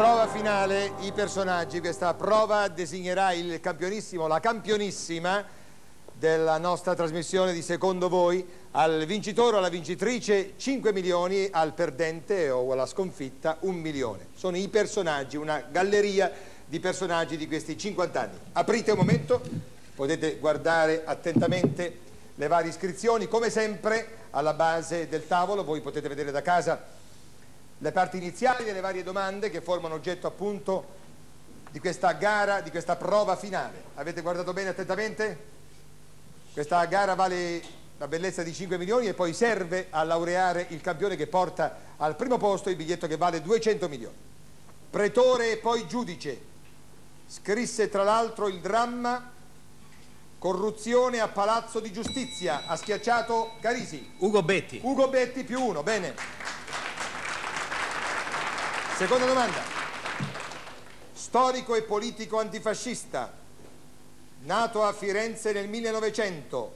Prova finale, i personaggi. Questa prova designerà il campionissimo, la campionissima della nostra trasmissione di Secondo Voi. Al vincitore o alla vincitrice 5 milioni, al perdente o alla sconfitta 1 milione. Sono i personaggi, una galleria di personaggi di questi 50 anni. Aprite un momento, potete guardare attentamente le varie iscrizioni. Come sempre, alla base del tavolo, voi potete vedere da casa le parti iniziali delle varie domande che formano oggetto appunto di questa gara, di questa prova finale. Avete guardato bene attentamente? Questa gara vale la bellezza di 5 milioni e poi serve a laureare il campione che porta al primo posto il biglietto che vale 200 milioni. Pretore e poi giudice. Scrisse tra l'altro il dramma Corruzione a Palazzo di Giustizia. Ha schiacciato Carisi. Ugo Betti. Ugo Betti più uno, bene. Seconda domanda. Storico e politico antifascista, nato a Firenze nel 1900,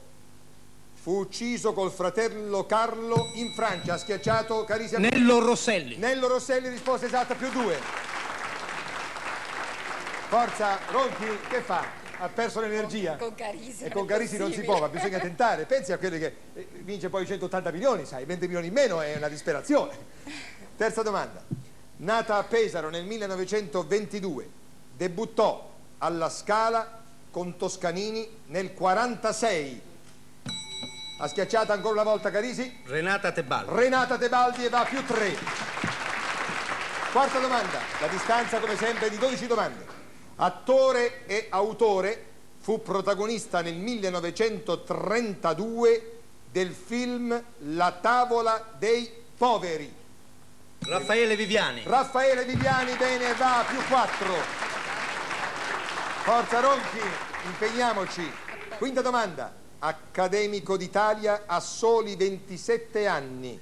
fu ucciso col fratello Carlo in Francia, ha schiacciato Carisia. Nello Rosselli. Nello Rosselli, risposta esatta, più due. Forza, Ronchi, che fa? Ha perso l'energia? Con Carisi. E con Carisi non si può, ma bisogna tentare. Pensi a quelli che eh, vince poi 180 milioni, sai, 20 milioni in meno è una disperazione. Terza domanda. Nata a Pesaro nel 1922, debuttò alla Scala con Toscanini nel 1946. Ha schiacciato ancora una volta Carisi? Renata Tebaldi. Renata Tebaldi e va a più 3. Quarta domanda, la distanza come sempre è di 12 domande. Attore e autore, fu protagonista nel 1932 del film La tavola dei poveri. Raffaele Viviani. Raffaele Viviani, bene, va, più 4. Forza Ronchi, impegniamoci. Quinta domanda. Accademico d'Italia a soli 27 anni.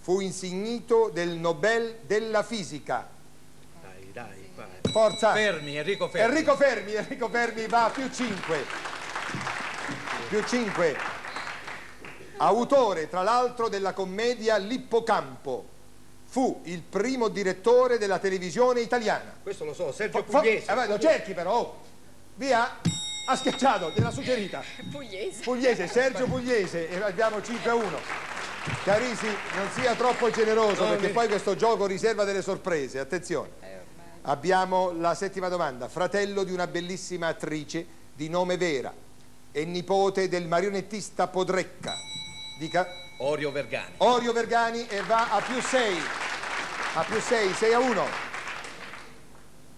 Fu insignito del Nobel della fisica. Dai, dai, vai. Forza. Fermi, Enrico Fermi. Enrico Fermi, Enrico Fermi va, più 5. Più 5. Autore, tra l'altro, della commedia L'Ippocampo fu il primo direttore della televisione italiana. Questo lo so, Sergio Pugliese. eh, lo cerchi però. oh. Via. Ha schiacciato, gliel'ha suggerita. Pugliese. Pugliese, Sergio Pugliese e abbiamo 5 a 1. Carisi, non sia troppo generoso No, perché mi- poi questo gioco riserva delle sorprese. Attenzione. Abbiamo la settima domanda. Fratello di una bellissima attrice di nome Vera e nipote del marionettista Podrecca. Dica. Orio Vergani. Orio Vergani e va a più 6. A più 6, 6 a 1.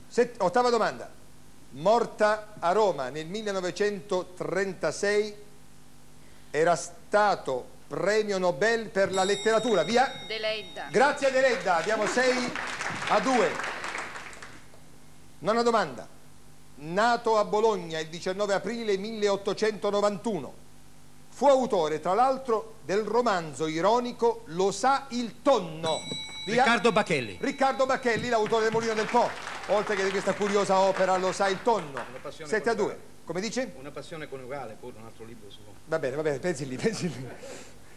Set- ottava domanda. Morta a Roma nel 1936, era stato premio Nobel per la letteratura. Via. Deleida. Grazie Deledda, abbiamo 6 a 2. Nona domanda. Nato a Bologna il 19 aprile 1891. Fu autore, tra l'altro, del romanzo ironico Lo sa il tonno. Via. Riccardo Bacchelli. Riccardo Bacchelli, l'autore del Mulino del Po, oltre che di questa curiosa opera Lo sa il tonno. passione 7 a 2. coniugale. Come dice? Una passione coniugale, pure un altro libro su. Va bene, va bene, pensi lì, pensi lì.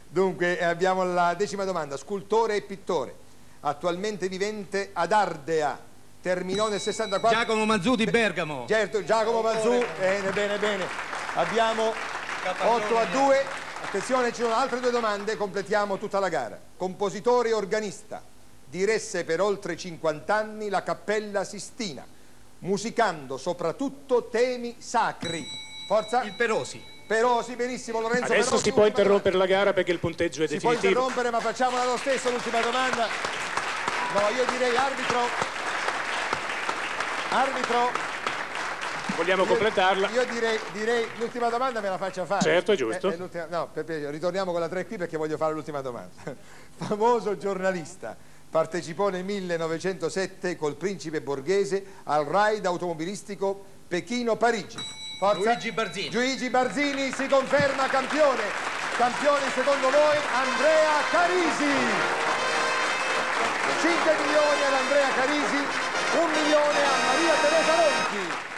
Dunque eh, abbiamo la decima domanda. Scultore e pittore, attualmente vivente ad Ardea, terminò nel 64. Giacomo Manzù di Bergamo. Certo, Giacomo Manzù, bene, bene, bene. Abbiamo 8 a 2. Attenzione, ci sono altre due domande, completiamo tutta la gara. Compositore e organista, diresse per oltre 50 anni la Cappella Sistina, musicando soprattutto temi sacri. Forza. Il Perosi. Però sì, benissimo, Lorenzo Adesso Perosi, si può interrompere la gara perché il punteggio è si può definitivo. interrompere, ma facciamola lo stesso l'ultima domanda. No, io direi arbitro. Arbitro. Vogliamo io- completarla? Io direi, direi l'ultima domanda me la faccia fare. Certo, è giusto. Eh, eh, l'ultima- no, per piacere, ritorniamo con la 3 qui perché voglio fare l'ultima domanda. Famoso giornalista, partecipò nel 1907 col principe borghese al raid automobilistico Pechino-Parigi. Forza. Luigi Barzini. Luigi Barzini si conferma campione. Campione secondo voi Andrea Carisi. 5 milioni ad Andrea Carisi, 1 milione a Maria Teresa Ronchi.